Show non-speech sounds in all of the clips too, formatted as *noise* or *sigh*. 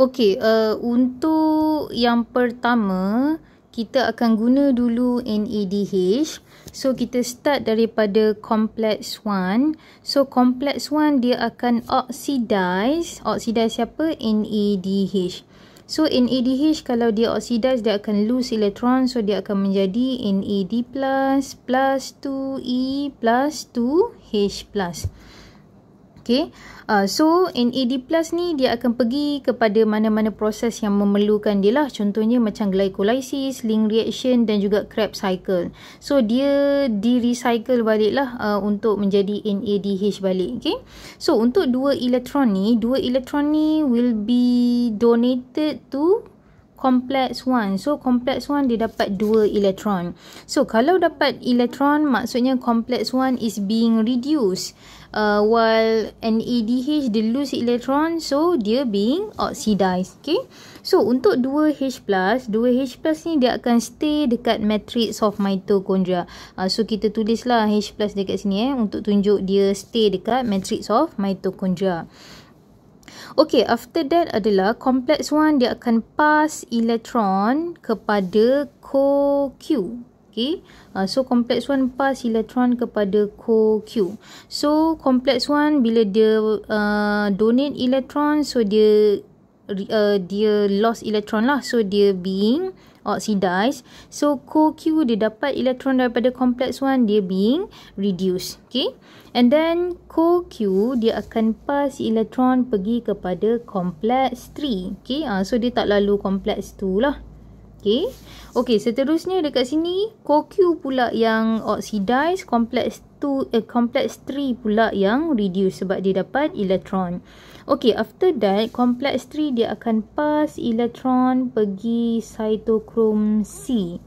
Okey, uh, untuk yang pertama, kita akan guna dulu NADH. So, kita start daripada complex 1. So, complex 1 dia akan oxidize. Oxidize siapa? NADH. So, NADH kalau dia oxidize, dia akan lose electron. So, dia akan menjadi NAD plus plus 2E plus 2H plus. Okay. Uh, so NAD plus ni dia akan pergi kepada mana-mana proses yang memerlukan dia lah. Contohnya macam glycolysis, link reaction dan juga Krebs cycle. So dia di-recycle balik lah uh, untuk menjadi NADH balik. Okay. So untuk dua elektron ni, dua elektron ni will be donated to complex 1. So complex 1 dia dapat 2 elektron. So kalau dapat elektron maksudnya complex 1 is being reduced. Uh, while NADH dia lose elektron so dia being oxidized. Okay. So untuk 2H+, 2H+ ni dia akan stay dekat matrix of mitochondria. Uh, so kita tulislah H+ dekat sini eh untuk tunjuk dia stay dekat matrix of mitochondria. Okay, after that adalah complex one dia akan pass elektron kepada CoQ. Okay, uh, so complex one pass elektron kepada CoQ. So complex one bila dia uh, donate elektron, so dia uh, dia lost elektron lah. So dia being oxidized. So CoQ dia dapat elektron daripada complex 1 dia being reduced. Okay. And then CoQ dia akan pass elektron pergi kepada complex 3. Okay. Uh, so dia tak lalu complex 2 lah. Okay. Okay. Seterusnya dekat sini CoQ pula yang oxidized. Complex 2, eh, complex 3 pula yang reduce sebab dia dapat elektron. Okay, after that, complex 3 dia akan pass elektron pergi cytochrome C.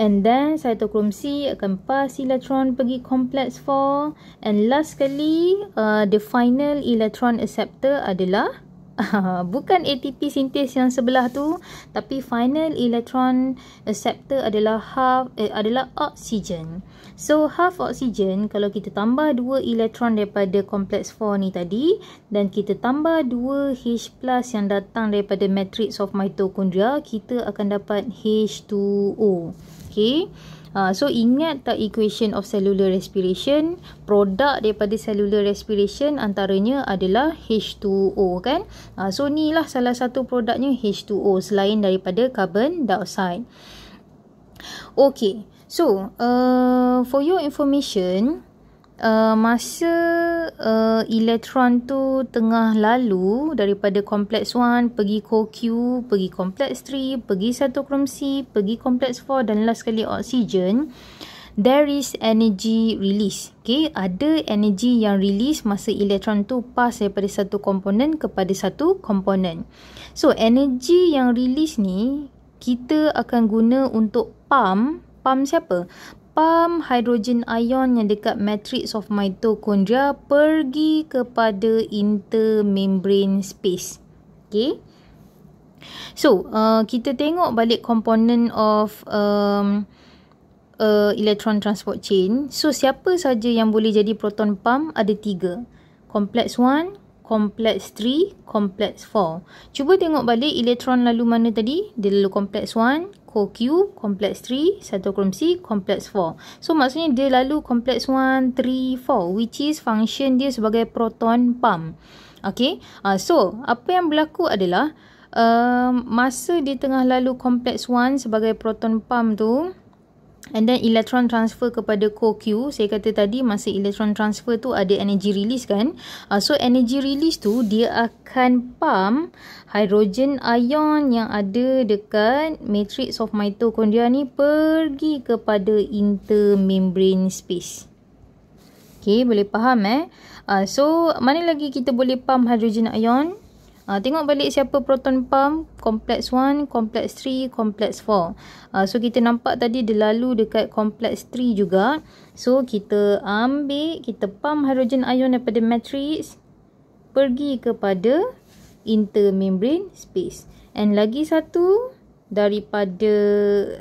And then cytochrome C akan pass elektron pergi complex 4. And last sekali, uh, the final electron acceptor adalah *laughs* bukan ATP sintes yang sebelah tu tapi final electron acceptor adalah half eh, adalah oxygen. So half oxygen kalau kita tambah dua elektron daripada kompleks 4 ni tadi dan kita tambah dua H plus yang datang daripada matrix of mitochondria kita akan dapat H2O okay Uh, so ingat tak equation of cellular respiration produk daripada cellular respiration antaranya adalah H2O kan? Uh, so ni lah salah satu produknya H2O selain daripada carbon dioxide. Okay so uh, for your information uh, masa uh, elektron tu tengah lalu daripada kompleks 1 pergi CoQ, pergi kompleks 3, pergi cytochrome C, pergi kompleks 4 dan last sekali oksigen, there is energy release. Okay, ada energy yang release masa elektron tu pass daripada satu komponen kepada satu komponen. So, energy yang release ni kita akan guna untuk pump pump siapa? Pump hidrogen ion yang dekat matrix of mitochondria pergi kepada intermembrane space. Okay. So, uh, kita tengok balik komponen of um, uh, electron transport chain. So, siapa saja yang boleh jadi proton pump? Ada tiga. Complex 1, Complex 3, Complex 4. Cuba tengok balik elektron lalu mana tadi? Dia lalu Complex 1, CoQ, complex 3, cytochrome C, complex 4. So maksudnya dia lalu complex 1, 3, 4 which is function dia sebagai proton pump. Okay, uh, so apa yang berlaku adalah uh, masa dia tengah lalu complex 1 sebagai proton pump tu, And then electron transfer kepada CoQ. Saya kata tadi masa electron transfer tu ada energy release kan. Uh, so energy release tu dia akan pump hydrogen ion yang ada dekat matrix of mitochondria ni pergi kepada intermembrane space. Okay boleh faham eh. Uh, so mana lagi kita boleh pump hydrogen ion? Uh, tengok balik siapa proton pump. Complex 1, complex 3, complex 4. Uh, ah, so kita nampak tadi dia lalu dekat complex 3 juga. So kita ambil, kita pump hydrogen ion daripada matrix. Pergi kepada intermembrane space. And lagi satu daripada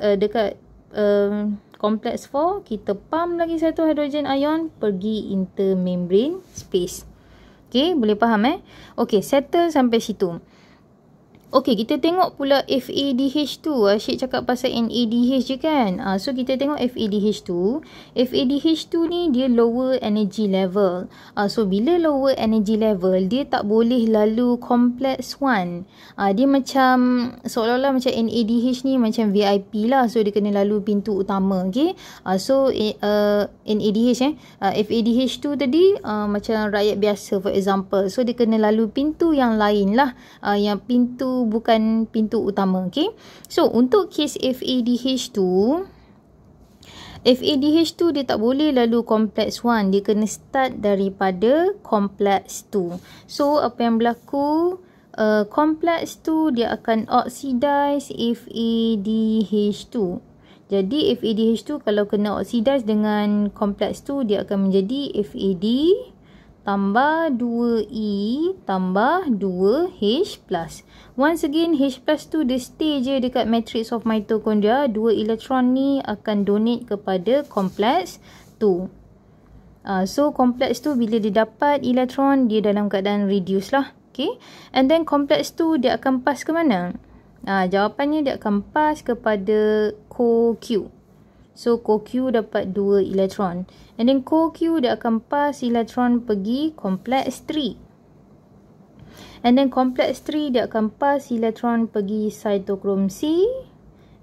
uh, dekat uh, complex 4. Kita pump lagi satu hydrogen ion pergi intermembrane space. Okay, boleh faham eh? Okay, settle sampai situ. Okey, kita tengok pula FADH2. Asyik cakap pasal NADH je kan. Uh, so, kita tengok FADH2. FADH2 ni dia lower energy level. Uh, so, bila lower energy level, dia tak boleh lalu complex 1. Uh, dia macam, seolah-olah macam NADH ni macam VIP lah. So, dia kena lalu pintu utama. Okay. Uh, so, uh, NADH eh. Uh, FADH2 tadi uh, macam rakyat biasa for example. So, dia kena lalu pintu yang lain lah. Uh, yang pintu bukan pintu utama okey? So untuk kes FADH2 FADH2 dia tak boleh lalu kompleks 1 dia kena start daripada kompleks 2 so apa yang berlaku uh, kompleks 2 dia akan oxidize FADH2 jadi FADH2 kalau kena oxidize dengan kompleks 2 dia akan menjadi FAD tambah 2E tambah 2H plus. Once again, H plus tu dia stay je dekat matrix of mitochondria. Dua elektron ni akan donate kepada kompleks 2. Uh, so, kompleks tu bila dia dapat elektron, dia dalam keadaan reduce lah. Okay. And then, kompleks tu dia akan pass ke mana? Uh, jawapannya dia akan pass kepada co-Q. So CoQ dapat 2 elektron. And then CoQ dia akan pass elektron pergi kompleks 3. And then kompleks 3 dia akan pass elektron pergi cytochrome C.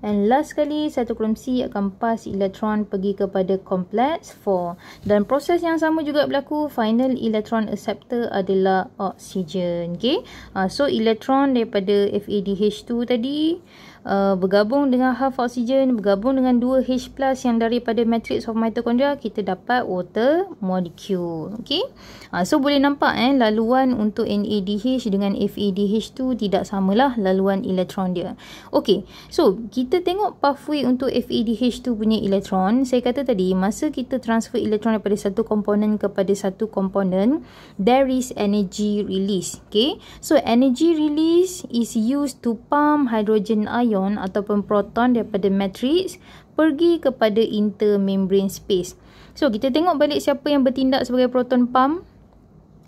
And last sekali, cytochrome C akan pass elektron pergi kepada kompleks 4. Dan proses yang sama juga berlaku, final electron acceptor adalah oksigen. Okay? Uh, so, elektron daripada FADH2 tadi, uh, bergabung dengan half oksigen, bergabung dengan 2 H plus yang daripada matrix of mitochondria, kita dapat water molecule. Okay? Uh, so, boleh nampak eh, laluan untuk NADH dengan FADH2 tidak samalah laluan elektron dia. Okay, so kita tengok pathway untuk FADH2 punya elektron, saya kata tadi, masa kita transfer elektron daripada satu komponen kepada satu komponen, there is energy release. Okay? So, energy release is used to pump hydrogen ion ataupun proton daripada matrix pergi kepada intermembrane space. So, kita tengok balik siapa yang bertindak sebagai proton pump.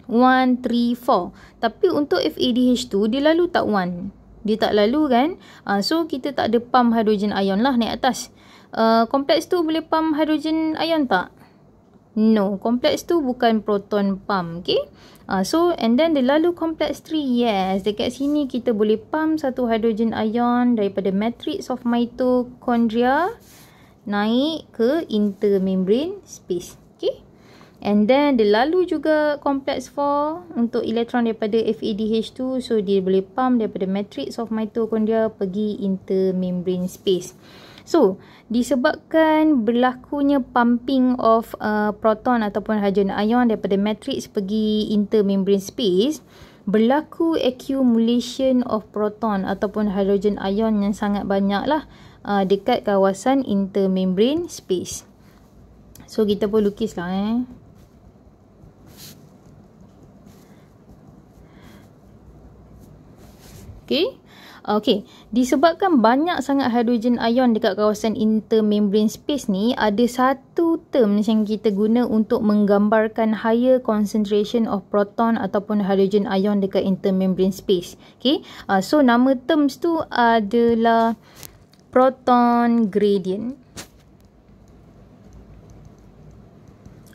1, 3, 4. Tapi untuk FADH2, dia lalu tak 1 dia tak lalu kan uh, so kita tak ada pump hydrogen ion lah naik atas uh, kompleks tu boleh pump hydrogen ion tak no kompleks tu bukan proton pump okay? Uh, so and then dia lalu kompleks 3 yes. Dekat sini kita boleh pump satu hydrogen ion daripada matrix of mitochondria naik ke intermembrane space And then dia lalu juga complex 4 untuk elektron daripada FADH2 so dia boleh pump daripada matrix of mitochondria pergi intermembrane space. So, disebabkan berlakunya pumping of uh, proton ataupun hydrogen ion daripada matrix pergi intermembrane space, berlaku accumulation of proton ataupun hydrogen ion yang sangat banyak lah uh, dekat kawasan intermembrane space. So, kita pun lukis lah eh. Okay. Okay. Disebabkan banyak sangat hydrogen ion dekat kawasan intermembrane space ni, ada satu term yang kita guna untuk menggambarkan higher concentration of proton ataupun hydrogen ion dekat intermembrane space. Okay. Uh, so, nama terms tu adalah proton gradient.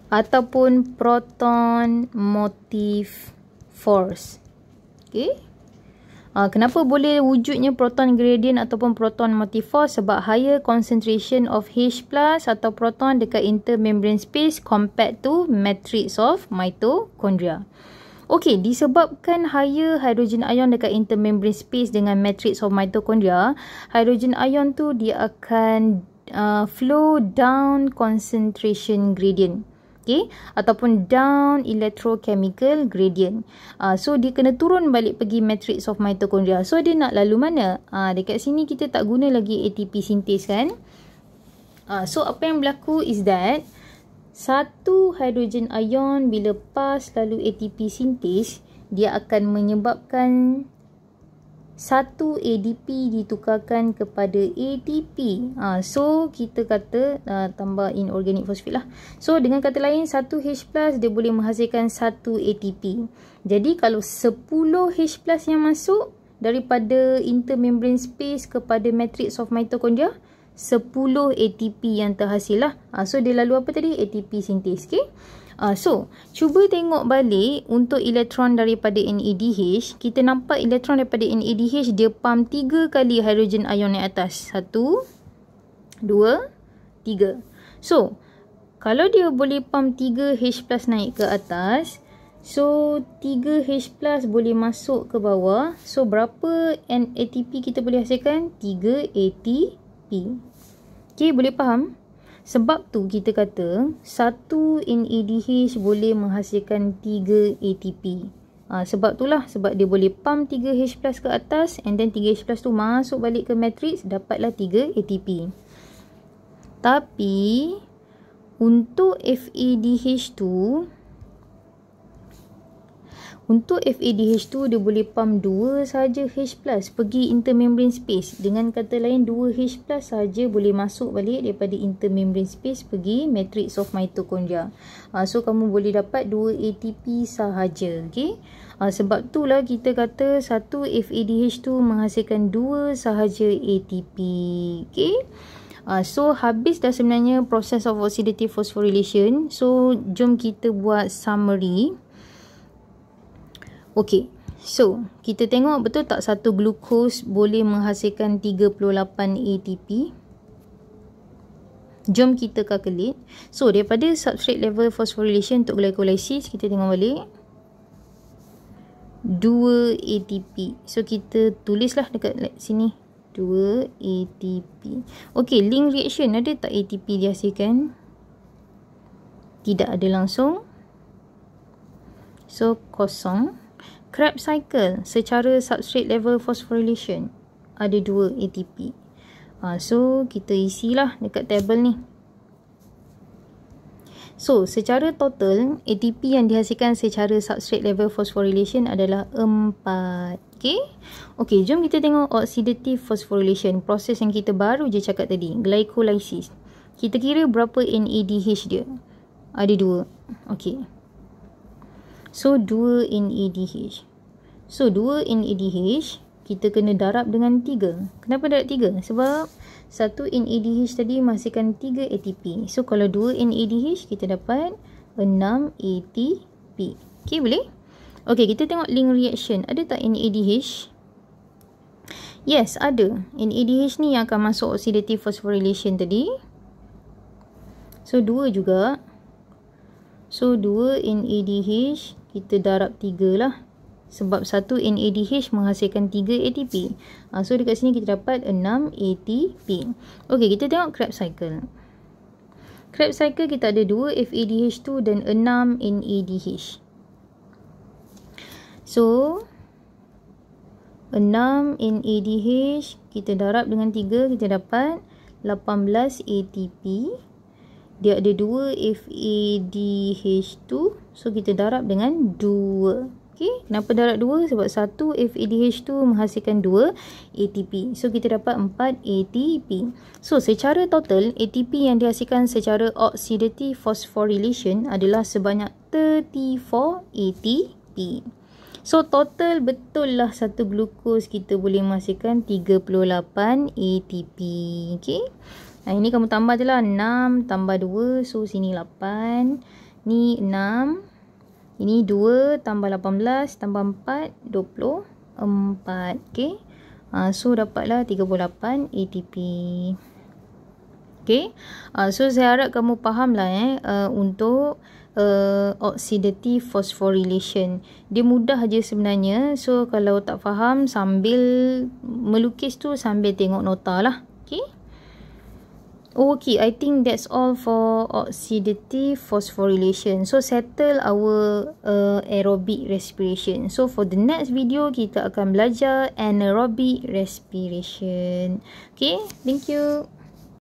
Ataupun proton motive force. Okay. Uh, kenapa boleh wujudnya proton gradient ataupun proton motive force? Sebab higher concentration of H plus atau proton dekat intermembrane space compared to matrix of mitochondria. Okey, disebabkan higher hydrogen ion dekat intermembrane space dengan matrix of mitochondria, hydrogen ion tu dia akan uh, flow down concentration gradient okay ataupun down electrochemical gradient. Uh, so dia kena turun balik pergi matrix of mitochondria. So dia nak lalu mana? Uh, dekat sini kita tak guna lagi ATP sintes kan? Uh, so apa yang berlaku is that satu hydrogen ion bila pas lalu ATP sintes dia akan menyebabkan satu ADP ditukarkan kepada ATP. Ha, so, kita kata uh, tambah inorganic phosphate lah. So, dengan kata lain, satu H plus dia boleh menghasilkan satu ATP. Jadi, kalau 10 H plus yang masuk daripada intermembrane space kepada matrix of mitochondria, 10 ATP yang terhasil lah. Ha, so, dia lalu apa tadi? ATP sintes. Okay. Uh, so, cuba tengok balik untuk elektron daripada NADH. Kita nampak elektron daripada NADH dia pump 3 kali hidrogen ion naik atas. 1, 2, 3. So, kalau dia boleh pump 3 H plus naik ke atas, so 3 H plus boleh masuk ke bawah. So, berapa ATP kita boleh hasilkan? 3 ATP. Okay, boleh faham? Sebab tu kita kata satu NADH boleh menghasilkan 3 ATP. Ha, sebab itulah sebab dia boleh pump 3H plus ke atas and then 3H plus tu masuk balik ke matrix dapatlah 3 ATP. Tapi untuk FADH tu untuk FADH2 dia boleh pump 2 saja H pergi intermembrane space. Dengan kata lain 2 H plus saja boleh masuk balik daripada intermembrane space pergi matrix of mitochondria. Uh, so kamu boleh dapat 2 ATP sahaja. Okay? Uh, sebab itulah kita kata satu FADH2 menghasilkan 2 sahaja ATP. Okay? Uh, so habis dah sebenarnya proses of oxidative phosphorylation. So jom kita buat summary. Okey. So, kita tengok betul tak satu glukos boleh menghasilkan 38 ATP? Jom kita calculate. So, daripada substrate level phosphorylation untuk glycolysis, kita tengok balik. 2 ATP. So, kita tulislah dekat sini. 2 ATP. Okey, link reaction ada tak ATP dihasilkan? Tidak ada langsung. So, kosong. Krebs cycle secara substrate level phosphorylation ada dua ATP. Ha, so, kita isilah dekat table ni. So, secara total, ATP yang dihasilkan secara substrate level phosphorylation adalah 4. Okay? Okay, jom kita tengok oxidative phosphorylation. Proses yang kita baru je cakap tadi. Glycolysis. Kita kira berapa NADH dia? Ada dua. Okay. So, 2 NADH. So, 2 NADH, kita kena darab dengan 3. Kenapa darab 3? Sebab 1 NADH tadi menghasilkan 3 ATP. So, kalau 2 NADH, kita dapat 6 ATP. Okay, boleh? Okay, kita tengok link reaction. Ada tak NADH? Yes, ada. NADH ni yang akan masuk oxidative phosphorylation tadi. So, 2 juga. So, 2 NADH kita darab 3 lah. Sebab 1 NADH menghasilkan 3 ATP. Ha, so dekat sini kita dapat 6 ATP. Okey, kita tengok Krebs cycle. Krebs cycle kita ada 2 FADH2 dan 6 NADH. So 6 NADH kita darab dengan 3 kita dapat 18 ATP dia ada 2 FADH2 so kita darab dengan 2 Okay, kenapa darab 2? Sebab 1 FADH2 menghasilkan 2 ATP. So, kita dapat 4 ATP. So, secara total, ATP yang dihasilkan secara oxidative phosphorylation adalah sebanyak 34 ATP. So, total betul lah satu glukos kita boleh menghasilkan 38 ATP. Okay. Nah, ini kamu tambah je lah. 6 tambah 2. So, sini 8. Ni 6. Ini 2 tambah 18 tambah 4, 24. Okay. Uh, so, dapatlah 38 ATP. Okay. Uh, so, saya harap kamu faham lah eh, uh, untuk uh, oxidative phosphorylation. Dia mudah aja sebenarnya. So, kalau tak faham, sambil melukis tu, sambil tengok nota lah. Okay. Okay, I think that's all for oxidative phosphorylation. So, settle our uh, aerobic respiration. So, for the next video, kita akan belajar anaerobic respiration. Okay, thank you.